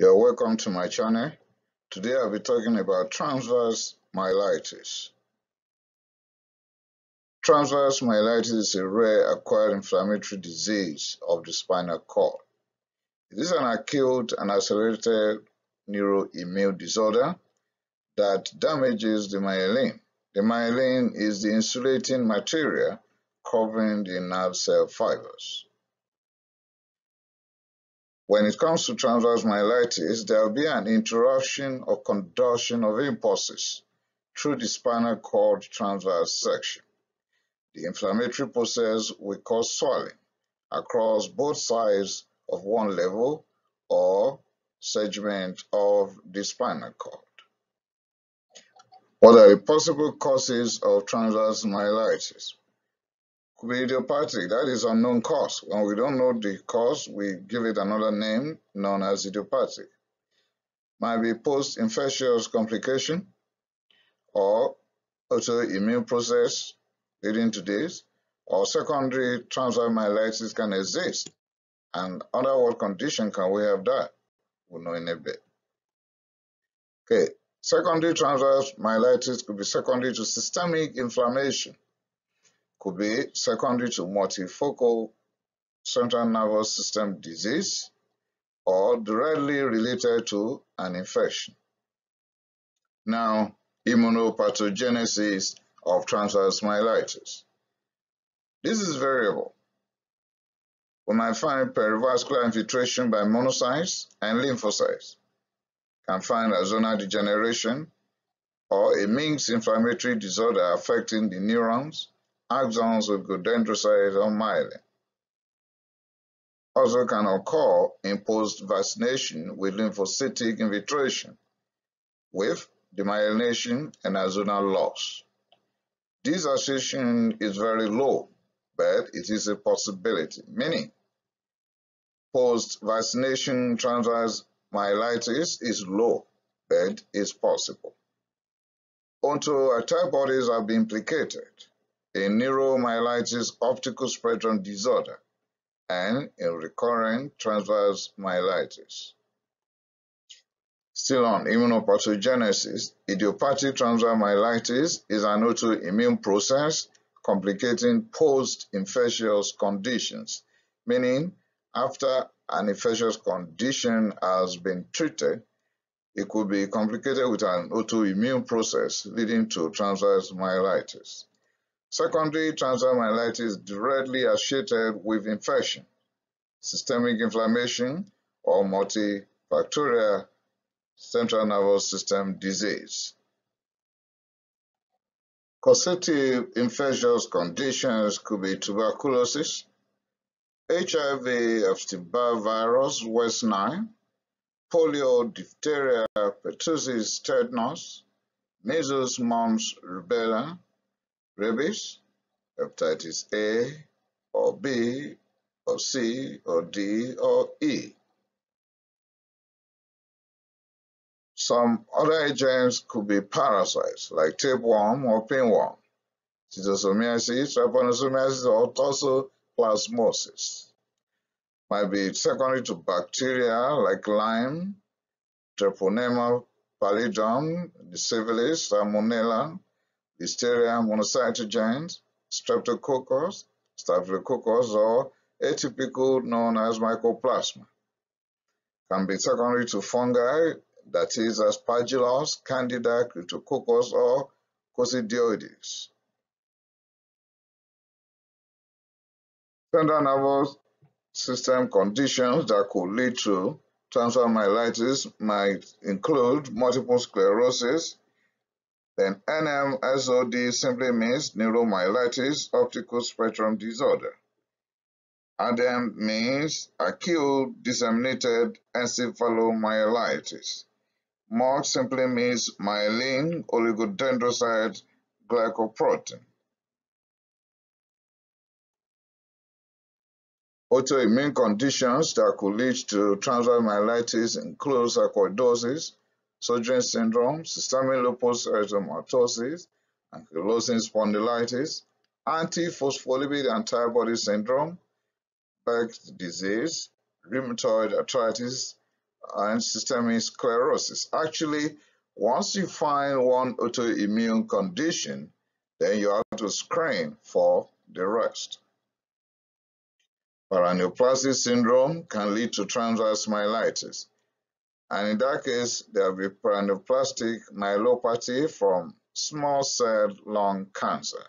You're welcome to my channel. Today I'll be talking about transverse myelitis. Transverse myelitis is a rare acquired inflammatory disease of the spinal cord. It is an acute and accelerated neuroimmune disorder that damages the myelin. The myelin is the insulating material covering the nerve cell fibers. When it comes to transverse myelitis, there will be an interruption or conduction of impulses through the spinal cord transverse section. The inflammatory process will cause swelling across both sides of one level or segment of the spinal cord. What are the possible causes of transverse myelitis? Could be idiopathic. That is unknown cause. When we don't know the cause, we give it another name known as idiopathic. Might be post-infectious complication or autoimmune process leading to this, or secondary transverse myelitis can exist. And under what condition can we have that? We'll know in a bit. Okay, secondary transverse myelitis could be secondary to systemic inflammation could be secondary to multifocal central nervous system disease or directly related to an infection. Now, immunopathogenesis of transverse myelitis. This is variable. We might find perivascular infiltration by monocytes and lymphocytes. Can find axonal degeneration or a mixed inflammatory disorder affecting the neurons, axons with oligodendrocytes or myelin. Also can occur in post-vaccination with lymphocytic infiltration, with demyelination and axonal loss. This association is very low, but it is a possibility, meaning post-vaccination transverse myelitis is low, but is possible. Autoantibodies have been implicated in neuromyelitis optica spectrum disorder, and in recurrent transverse myelitis. Still on immunopathogenesis, idiopathic transverse myelitis is an autoimmune process complicating post-infectious conditions, meaning after an infectious condition has been treated, it could be complicated with an autoimmune process leading to transverse myelitis. Secondary transverse myelitis is directly associated with infection, systemic inflammation, or multifactorial central nervous system disease. Causative infectious conditions could be tuberculosis, HIV, Epstein-Barr virus, West Nile, polio, diphtheria, pertussis, tetanus, measles, mumps, rubella, rabies, hepatitis A or B or C or D or E. Some other agents could be parasites like tapeworm or pinworm, schistosomiasis, trypanosomiasis, or toxoplasmosis. Might be secondary to bacteria like Lyme, Treponema pallidum, syphilis, Salmonella, Listeria monocytogenes, Streptococcus, Staphylococcus, or atypical known as Mycoplasma. Can be secondary to fungi, that is Aspergillus, Candida, Cryptococcus, or Coccidioides. Central nervous system conditions that could lead to transverse myelitis might include multiple sclerosis, then NMSOD simply means neuromyelitis optica spectrum disorder. ADEM means acute disseminated encephalomyelitis. MOG simply means myelin oligodendrocyte glycoprotein. Autoimmune conditions that could lead to transverse myelitis include sarcoidosis, Sjögren's syndrome, systemic lupus erythematosus, ankylosing spondylitis, antiphospholipid antibody syndrome, Behçet's disease, rheumatoid arthritis, and systemic sclerosis. Actually, once you find one autoimmune condition, then you have to screen for the rest. Paraneoplastic syndrome can lead to transverse myelitis. And in that case, there will be paraneoplastic myelopathy from small cell lung cancer.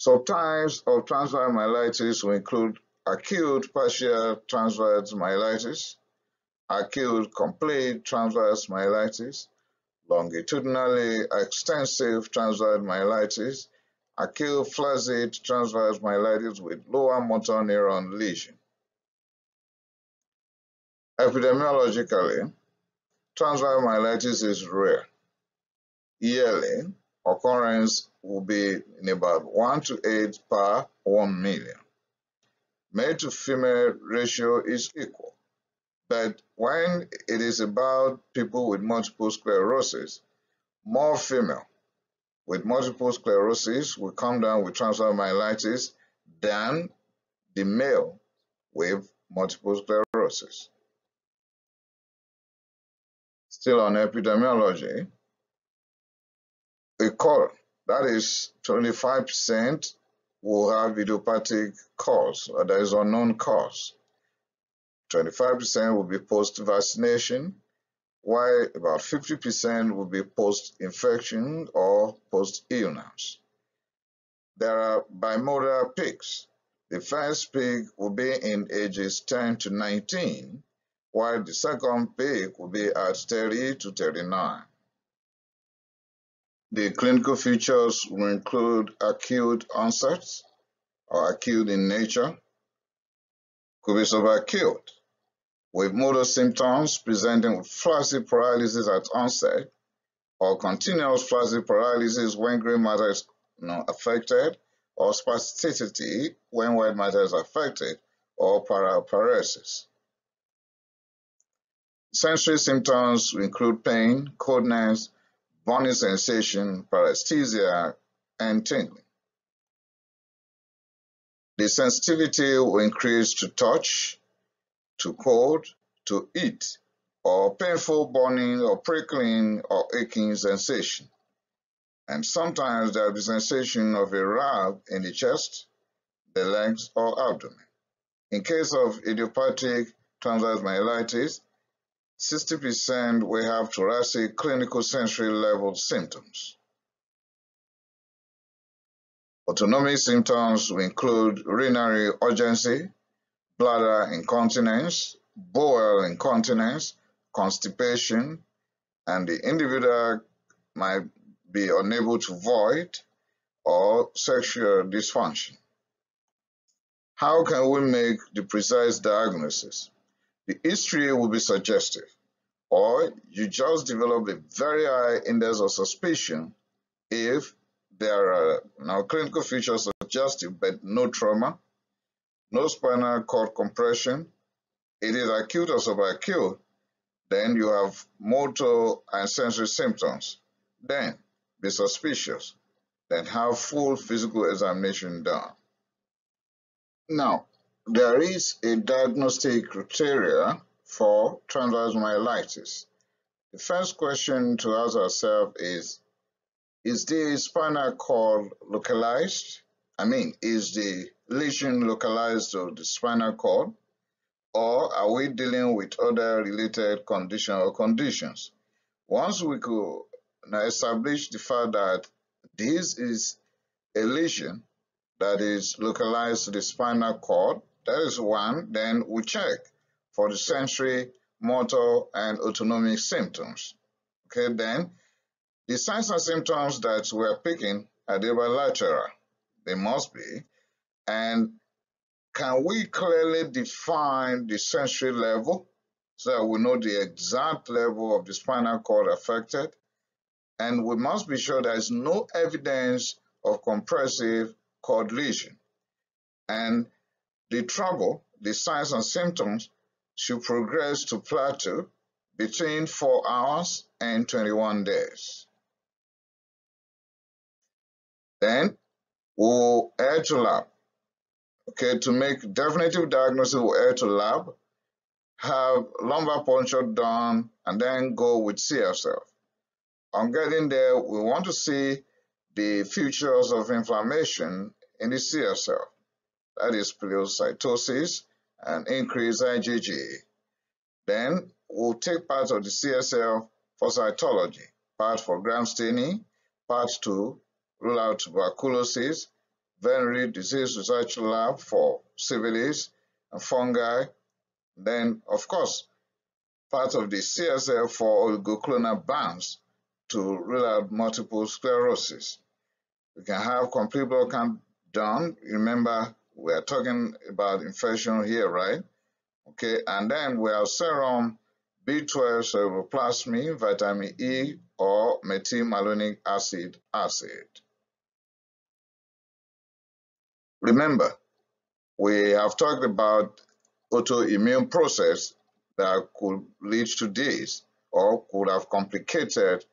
Subtypes of transverse myelitis will include acute partial transverse myelitis, acute complete transverse myelitis, longitudinally extensive transverse myelitis, acute flaccid transverse myelitis with lower motor neuron lesion. Epidemiologically, transverse myelitis is rare. Yearly, occurrence will be in about 1 to 8 per 1 million. Male to female ratio is equal. But when it is about people with multiple sclerosis, more female with multiple sclerosis will come down with transverse myelitis than the male with multiple sclerosis. Still on epidemiology, a core that is 25% will have idiopathic cause, or there is unknown cause. 25% will be post-vaccination, while about 50% will be post-infection or post-illness. There are bimodal peaks. The first peak will be in ages 10 to 19, while the second peak will be at 30 to 39. The clinical features will include acute onset or acute in nature, could be subacute, with motor symptoms presenting with flaccid paralysis at onset or continuous flaccid paralysis when gray matter is you know, affected or spasticity when white matter is affected or paraparesis. Sensory symptoms include pain, coldness, burning sensation, paresthesia, and tingling. The sensitivity will increase to touch, to cold, to heat, or painful burning or prickling or aching sensation. And sometimes there will be sensation of a rub in the chest, the legs, or abdomen. In case of idiopathic transverse myelitis, 60% will have thoracic clinical sensory level symptoms. Autonomic symptoms will include urinary urgency, bladder incontinence, bowel incontinence, constipation, and the individual might be unable to void or sexual dysfunction. How can we make the precise diagnosis? The history will be suggestive, or you just develop a very high index of suspicion if there are now clinical features suggestive but no trauma, no spinal cord compression, it is acute or subacute, then you have motor and sensory symptoms. Then be suspicious. Then have full physical examination done. Now, there is a diagnostic criteria for transverse myelitis. The first question to ask ourselves is, is the spinal cord localized? I mean, is the lesion localized to the spinal cord? Or are we dealing with other related condition or conditions? Once we could establish the fact that this is a lesion that is localized to the spinal cord, that is one. Then we check for the sensory, motor, and autonomic symptoms. Okay, then the signs and symptoms that we're picking are they bilateral. They must be. And can we clearly define the sensory level so that we know the exact level of the spinal cord affected? And we must be sure there is no evidence of compressive cord lesion. And the trouble, the signs and symptoms should progress to plateau between 4 hours and 21 days. Then we'll add to lab Okay, to make definitive diagnosis, we head to lab, have lumbar puncture done, and then go with CSF. On getting there, we want to see the features of inflammation in the CSF, that is pleocytosis and increased IgG. Then we'll take part of the CSF for cytology, part for gram staining, part to rule out tuberculosis, venereal disease research lab for syphilis and fungi. Then, of course, part of the CSF for oligoclonal bands to rule out multiple sclerosis. We can have complete blood count done. Remember, we are talking about infection here, right? Okay, and then we have serum B12 ceruloplasmin, vitamin E, or methylmalonic acid acid. Remember, we have talked about autoimmune process that could lead to this or could have complicated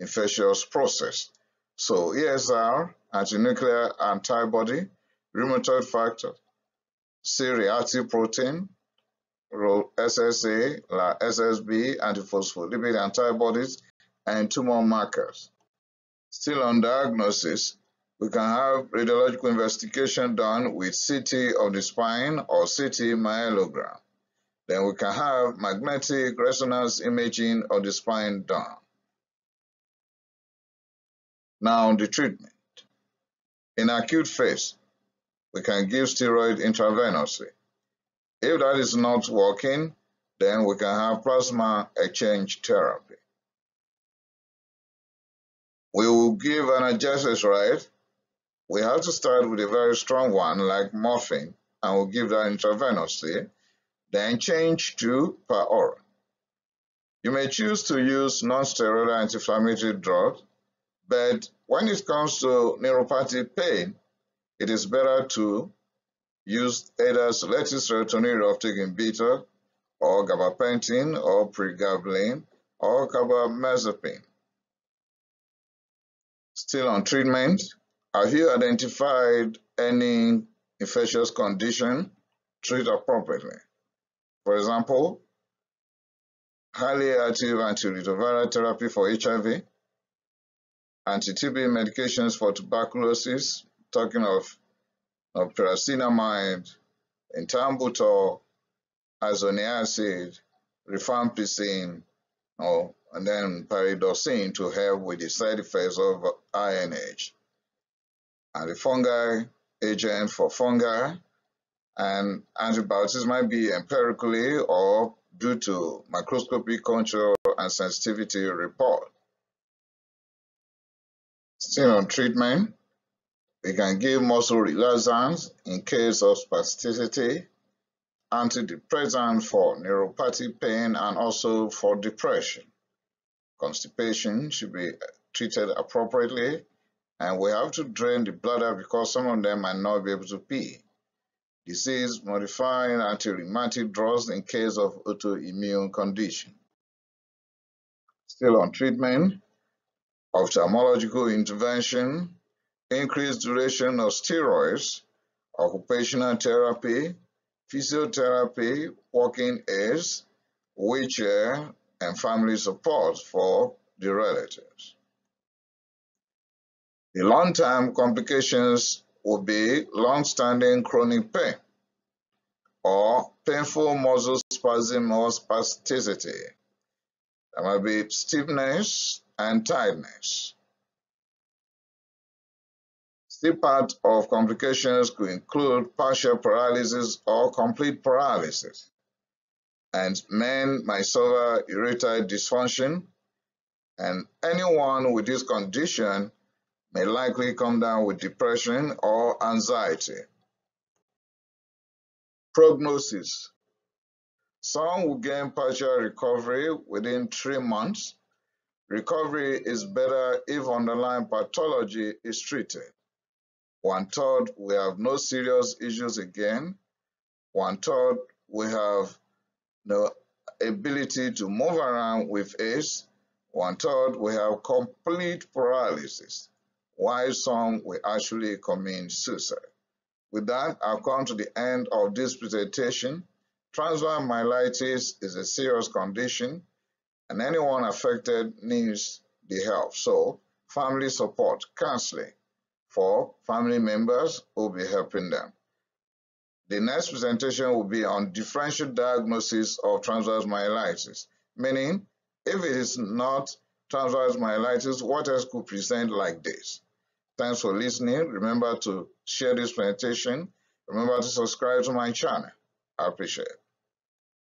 infectious process. So ESR, antinuclear antibody, rheumatoid factor, C-reactive protein, SSA, SSB, antiphospholipid antibodies, and tumor markers. Still on diagnosis, we can have radiological investigation done with CT of the spine or CT myelogram. Then we can have magnetic resonance imaging of the spine done. Now on the treatment. In acute phase, we can give steroid intravenously. If that is not working, then we can have plasma exchange therapy. We will give analgesics, right? We have to start with a very strong one like morphine, and we'll give that intravenously, then change to per oral. You may choose to use non-steroidal anti-inflammatory drugs, but when it comes to neuropathic pain, it is better to use either selective serotonin reuptake inhibitor or gabapentin or pregabalin or carbamazepine. Still on treatment, have you identified any infectious condition? Treat appropriately. For example, highly active antiretroviral therapy for HIV, anti-TB medications for tuberculosis, talking of of pyrazinamide, ethambutol, isoniazid, rifampicin, or, and then pyridoxine to help with the side effects of INH. And the fungi agent for fungi and antibiotics might be empirically or due to microscopic control and sensitivity report. Still on treatment, we can give muscle relaxants in case of spasticity, antidepressant for neuropathic pain and also for depression. Constipation should be treated appropriately and we have to drain the bladder because some of them might not be able to pee. Disease modifying anti-rheumatic drugs in case of autoimmune condition. Still on treatment, ophthalmological intervention, increased duration of steroids, occupational therapy, physiotherapy, walking aids, wheelchair, and family support for the relatives. The long-term complications will be long-standing chronic pain or painful muscle spasm or spasticity. There might be stiffness and tiredness. Part of complications could include partial paralysis or complete paralysis. And men might suffer erectile dysfunction, and anyone with this condition may likely come down with depression or anxiety. Prognosis. Some will gain partial recovery within three months. Recovery is better if underlying pathology is treated. One third, we have no serious issues again. One third, we have no ability to move around with ease. One third, we have complete paralysis, while some will actually commit suicide. With that, I've come to the end of this presentation. Transverse myelitis is a serious condition and anyone affected needs the help. So, family support, counseling for family members will be helping them. The next presentation will be on differential diagnosis of transverse myelitis, meaning if it is not transverse myelitis, what else could present like this? Thanks for listening. Remember to share this presentation. Remember to subscribe to my channel. I appreciate it.